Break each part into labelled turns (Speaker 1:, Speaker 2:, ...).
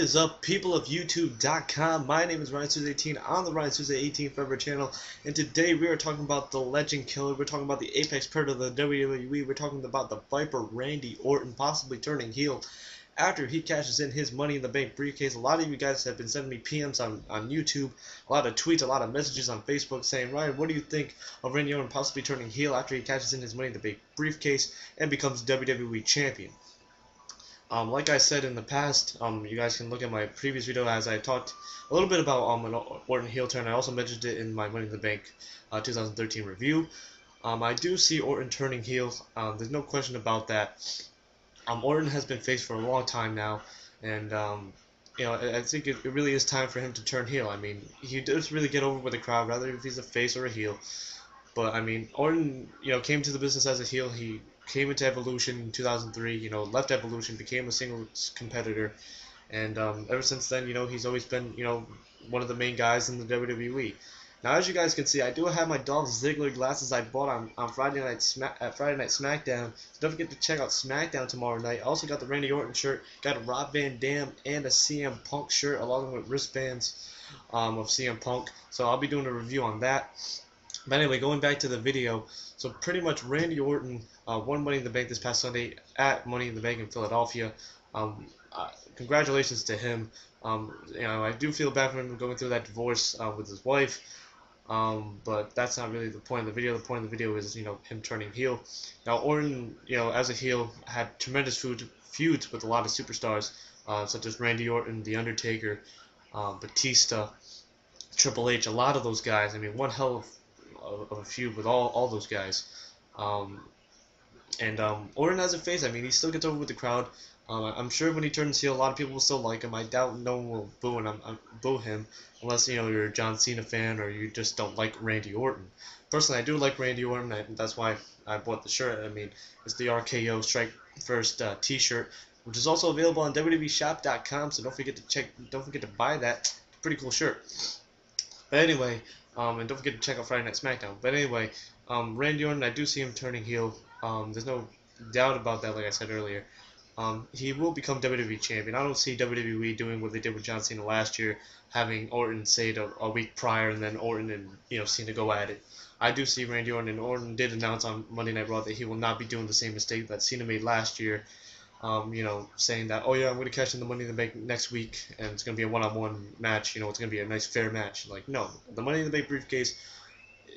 Speaker 1: Is up, people of YouTube.com? My name is Ryansousa18 on the Ryansousa18 Forever channel, and today we are talking about the Legend Killer. We're talking about the Apex Predator of the WWE. We're talking about the Viper Randy Orton possibly turning heel after he cashes in his Money in the Bank briefcase. A lot of you guys have been sending me PMs on, on YouTube, a lot of tweets, a lot of messages on Facebook saying, Ryan, what do you think of Randy Orton possibly turning heel after he cashes in his Money in the Bank briefcase and becomes WWE Champion? Um, like I said in the past, um, you guys can look at my previous video as I talked a little bit about um, an Orton heel turn. I also mentioned it in my Money in the Bank uh, 2013 review. Um, I do see Orton turning heel. Um, there's no question about that. Um, Orton has been faced for a long time now, and um, you know I, I think it, it, really is time for him to turn heel. I mean, he does really get over with the crowd, whether if he's a face or a heel. But I mean, Orton, you know, came to the business as a heel. He came into Evolution in 2003. You know, left Evolution, became a singles competitor, and um, ever since then, you know, he's always been, you know, one of the main guys in the WWE. Now, as you guys can see, I do have my Dolph Ziggler glasses I bought on, on Friday night Smack at Friday Night SmackDown. So don't forget to check out SmackDown tomorrow night. I also got the Randy Orton shirt, got a Rob Van Dam and a CM Punk shirt along with wristbands um, of CM Punk. So I'll be doing a review on that. But anyway, going back to the video, so pretty much Randy Orton uh, won Money in the Bank this past Sunday at Money in the Bank in Philadelphia. Um, uh, congratulations to him. Um, you know, I do feel bad for him going through that divorce uh, with his wife. Um, but that's not really the point of the video. The point of the video is, you know, him turning heel. Now, Orton, you know, as a heel, had tremendous food, feuds with a lot of superstars, uh, such as Randy Orton, The Undertaker, um, Batista, Triple H, a lot of those guys. I mean, one hell of of, a feud with all, all those guys. Um, and um, Orton has a face. I mean, he still gets over with the crowd. Uh, I'm sure when he turns heel, a lot of people will still like him. I doubt no one will boo him, um, boo him unless you know you're a John Cena fan or you just don't like Randy Orton. Personally, I do like Randy Orton. I, that's why I bought the shirt. I mean, it's the RKO Strike First uh, T-shirt, which is also available on WWEShop.com. So don't forget to check. Don't forget to buy that. Pretty cool shirt. But anyway, um, and don't forget to check out Friday Night SmackDown. But anyway, um, Randy Orton, I do see him turning heel. Um, there's no doubt about that, like I said earlier. Um, he will become WWE champion. I don't see WWE doing what they did with John Cena last year, having Orton say it a, a week prior and then Orton and you know Cena go at it. I do see Randy Orton, and Orton did announce on Monday Night Raw that he will not be doing the same mistake that Cena made last year um, you know, saying that, oh yeah, I'm going to cash in the Money in the Bank next week, and it's going to be a one-on-one match. You know, it's to be a nice, fair match. Like, no, the Money in the Bank briefcase,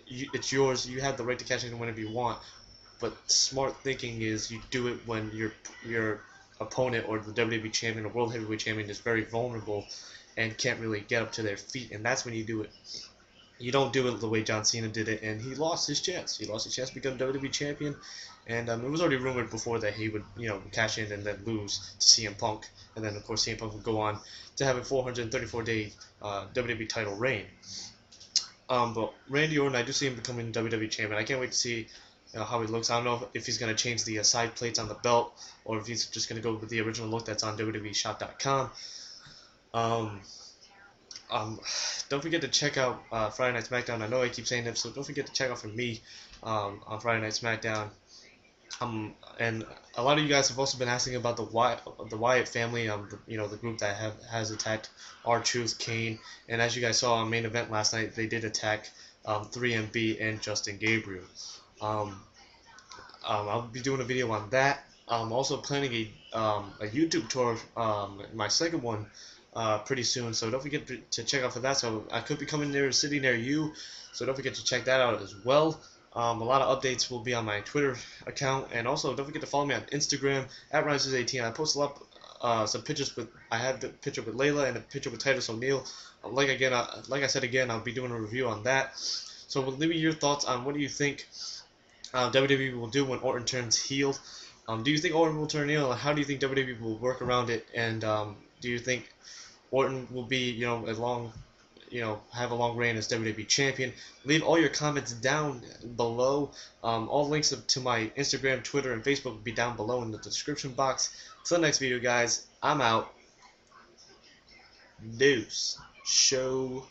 Speaker 1: you, it's yours. You have the right to cash in whenever you want. But smart thinking is you do it when your your opponent or the WWE champion or World Heavyweight champion is very vulnerable and can't really get up to their feet, and that's when you do it. You don't do it the way John Cena did it, and he lost his chance. He lost his chance to become WWE champion, and um, it was already rumored before that he would, you know, cash in and then lose to CM Punk, and then of course CM Punk would go on to have a 434-day uh, WWE title reign. Um, but Randy Orton, I do see him becoming WWE champion. I can't wait to see you know, how he looks. I don't know if he's going to change the uh, side plates on the belt or if he's just going to go with the original look that's on WWEShop.com. Um, um, don't forget to check out uh, Friday Night SmackDown. I know I keep saying it, so don't forget to check out for me um, on Friday Night SmackDown. Um, and a lot of you guys have also been asking about the Wyatt, the Wyatt family, um, the, you know, the group that have has attacked R-Truth, Kane, and as you guys saw on main event last night, they did attack um, 3MB and Justin Gabriel. Um, um, I'll be doing a video on that. I'm also planning a um, a YouTube tour, um, my second one, uh, pretty soon. So don't forget to check out for that. So I could be coming near a city near you. So don't forget to check that out as well. Um, a lot of updates will be on my Twitter account, and also don't forget to follow me on Instagram at Ryansousa18. I post a lot, uh, some pictures with. I had the picture with Layla and a picture with Titus O'Neil. Uh, like again, uh, like I said again, I'll be doing a review on that. So leave me your thoughts on what do you think uh, WWE will do when Orton turns heel. Um, do you think Orton will turn heel? How do you think WWE will work around it? And um, do you think Orton will be, you know, a long you know, have a long reign as WWE Champion. Leave all your comments down below. Um, all links to my Instagram, Twitter, and Facebook will be down below in the description box. Till next video, guys, I'm out. Deuce. Show